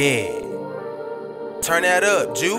Yeah. Turn that up, Jew.